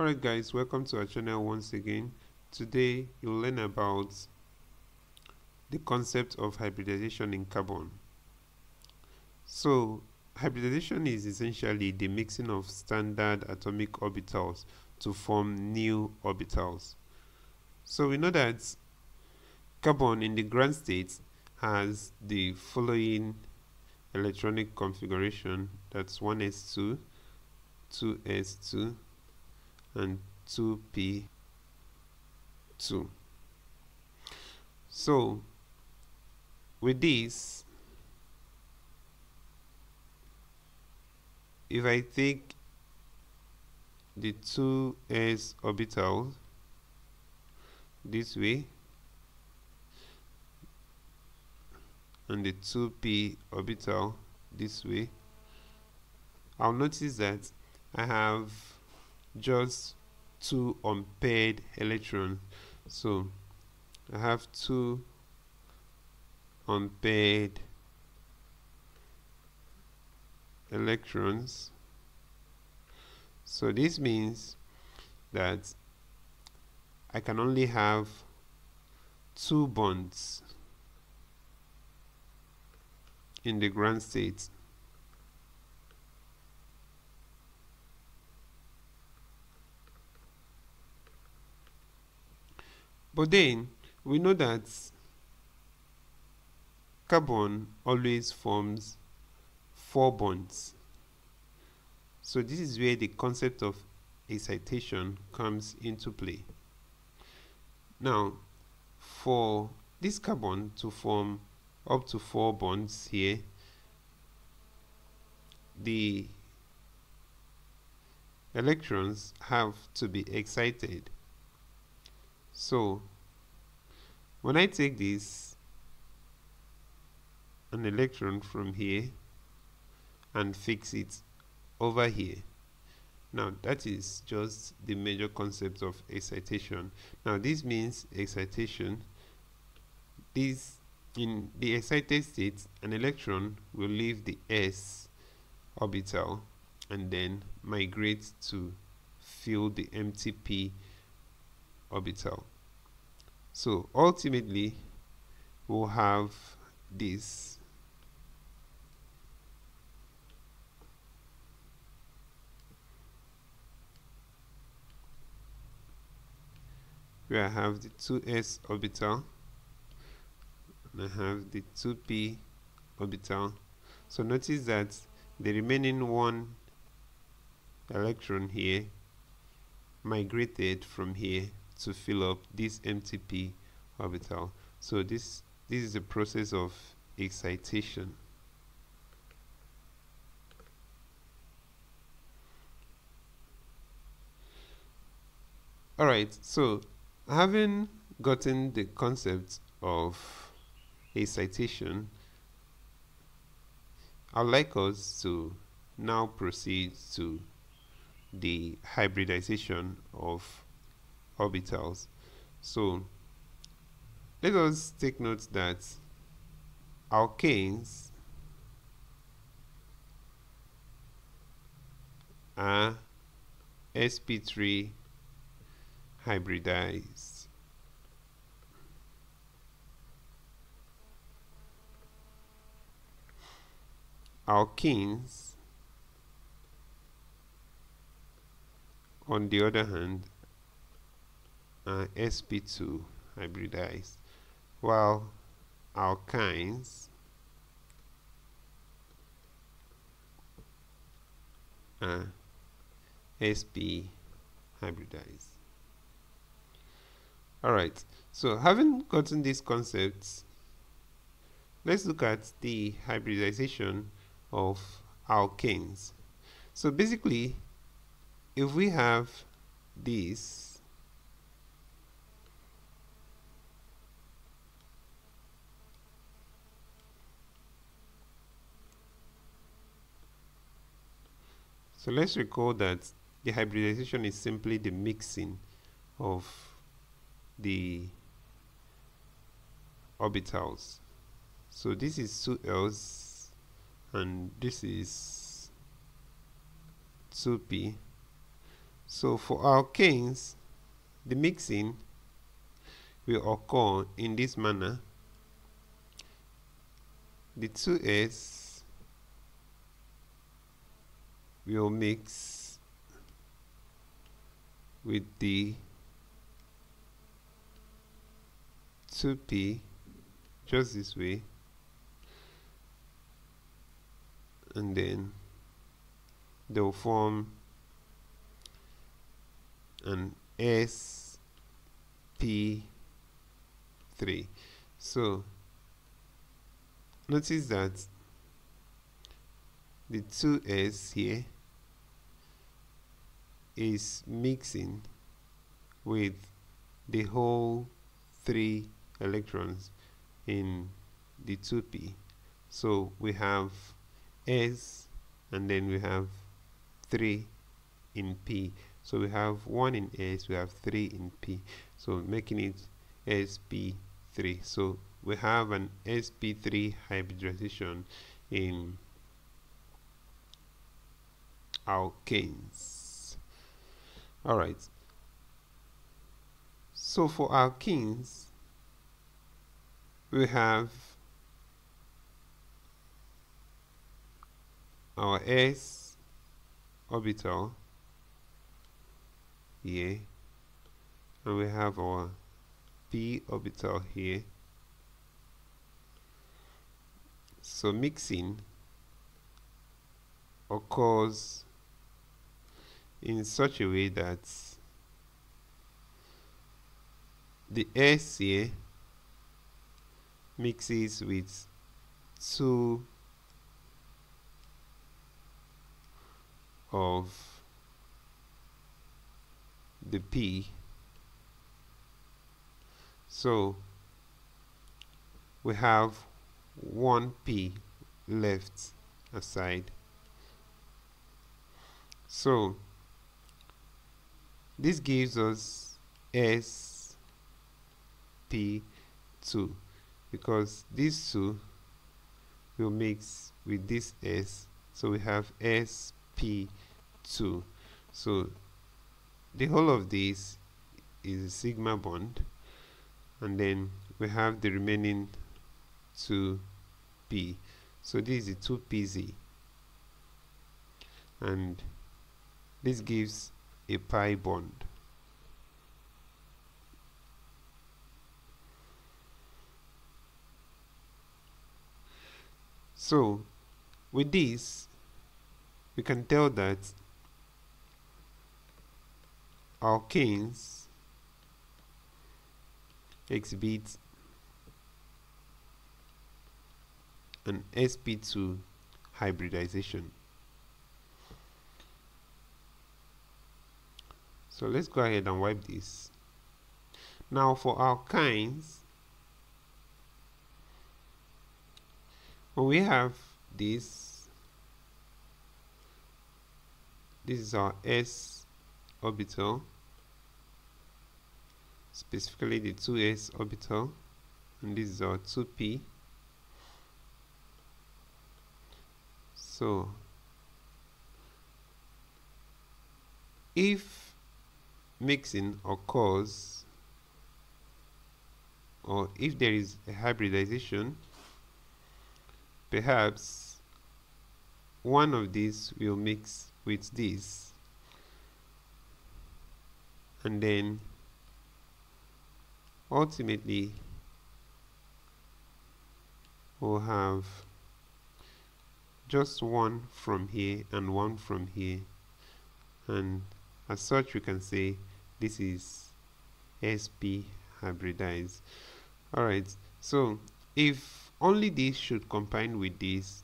alright guys welcome to our channel once again. Today you'll learn about the concept of hybridization in carbon. So hybridization is essentially the mixing of standard atomic orbitals to form new orbitals. So we know that carbon in the ground state has the following electronic configuration that's 1s2 2s2 and 2p2 so with this if I take the 2s orbital this way and the 2p orbital this way I'll notice that I have just two unpaired electrons. So I have two unpaired electrons. So this means that I can only have two bonds in the ground state But then we know that carbon always forms four bonds. So this is where the concept of excitation comes into play. Now, for this carbon to form up to four bonds here, the electrons have to be excited so when I take this an electron from here and fix it over here. Now that is just the major concept of excitation. Now this means excitation. This in the excited state an electron will leave the s orbital and then migrate to fill the empty p orbital. So ultimately, we'll have this. Where I have the 2s orbital and I have the 2p orbital. So notice that the remaining one electron here migrated from here to fill up this empty p orbital. So this this is a process of excitation. All right so having gotten the concept of excitation I'd like us to now proceed to the hybridization of orbitals. So let us take note that alkanes are sp3 hybridized. Alkenes, on the other hand, uh, sp2 hybridized. While alkynes are sp hybridized. Alright so having gotten these concepts let's look at the hybridization of alkanes so basically if we have this So let's recall that the hybridization is simply the mixing of the orbitals. So this is 2s and this is 2p so for alkanes the mixing will occur in this manner the 2s will mix with the 2p just this way and then they'll form an SP3 so notice that the 2s here is mixing with the whole three electrons in the 2p so we have s and then we have 3 in p. So we have 1 in s we have 3 in p. So making it sp3 so we have an sp3 hybridization in alkanes all right. So for our alkenes we have our s orbital here and we have our p orbital here. So mixing occurs in such a way that the S here mixes with two of the P. So we have one P left aside. So this gives us S P2 because these two will mix with this S. So we have SP2 so the whole of this is a sigma bond. And then we have the remaining 2p so this is 2pz and this gives a pi bond. So with this we can tell that alkanes exhibit an sp2 hybridization so let's go ahead and wipe this. Now for alkynes when we have this. This is our s orbital specifically the 2s orbital and this is our 2p so if mixing occurs or if there is a hybridization perhaps one of these will mix with this and then ultimately we'll have just one from here and one from here. And as such we can say this is SP hybridized. Alright so if only this should combine with this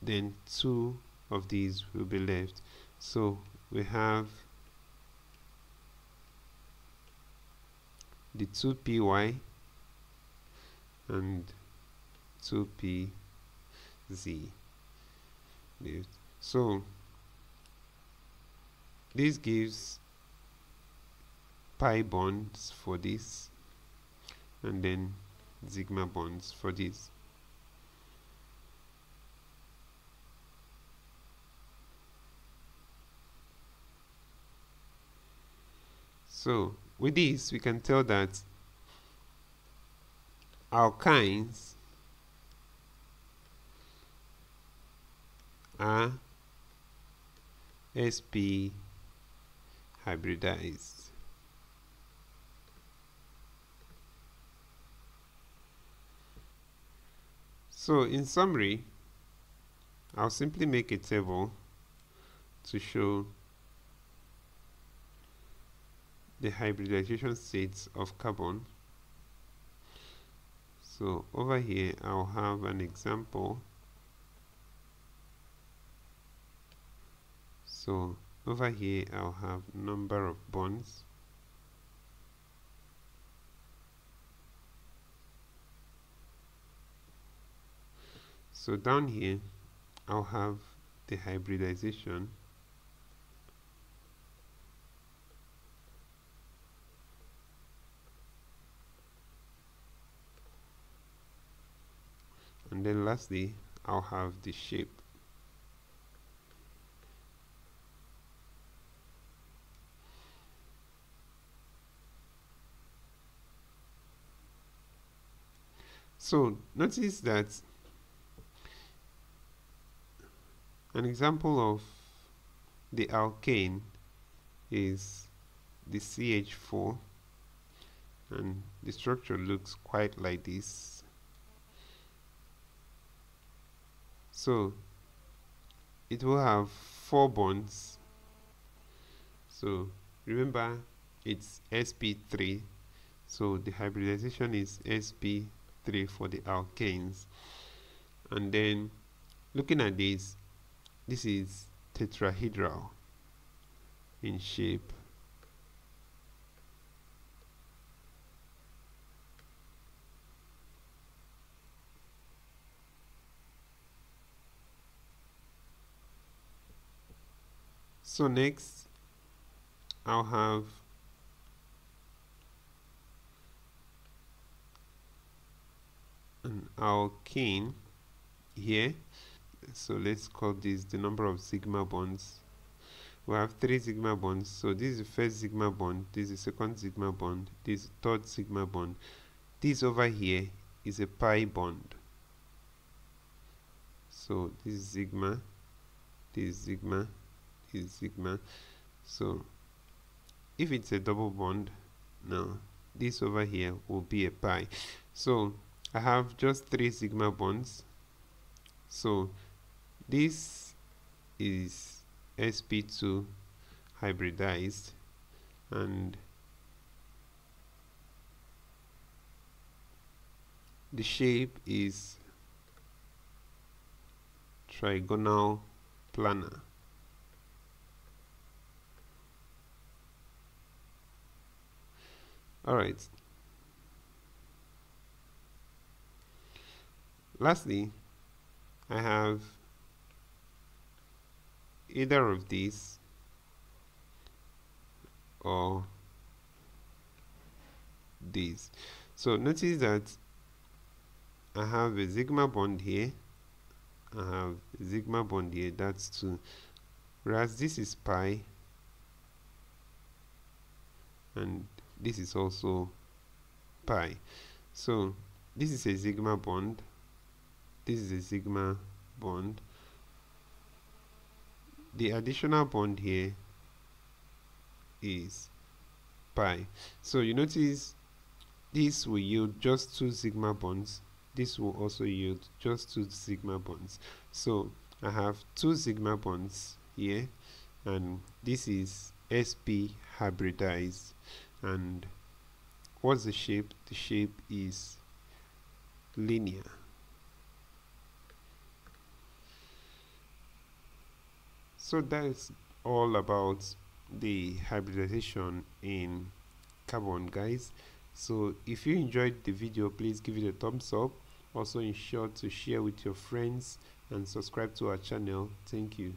then two of these will be left. So we have the 2py and 2pz so this gives pi bonds for this and then sigma bonds for this. So with this we can tell that alkynes are sp hybridized so in summary I'll simply make a table to show the hybridization states of carbon. So over here I'll have an example. So over here I'll have number of bonds so down here I'll have the hybridization. And then lastly I'll have the shape. So notice that an example of the alkane is the CH4 and the structure looks quite like this. So it will have four bonds. So remember it's sp3 so the hybridization is sp3 for the alkanes. And then looking at this this is tetrahedral in shape. So next I'll have an alkene here so let's call this the number of sigma bonds. We have three sigma bonds. So this is the first sigma bond this is the second sigma bond this is the third sigma bond. This over here is a pi bond. So this is sigma this is sigma this is sigma. So if it's a double bond now this over here will be a pi. So I have just three sigma bonds. So this is sp2 hybridized and the shape is trigonal planar. All right. Lastly I have either of these or these. So notice that I have a sigma bond here. I have a sigma bond here. That's 2 whereas this is pi and this is also pi. So this is a sigma bond. This is a sigma bond the additional bond here is pi. So you notice this will yield just two sigma bonds. This will also yield just two sigma bonds. So I have two sigma bonds here and this is sp hybridized. And what's the shape? The shape is linear so that's all about the hybridization in carbon guys. So if you enjoyed the video please give it a thumbs up. Also ensure to share with your friends and subscribe to our channel. Thank you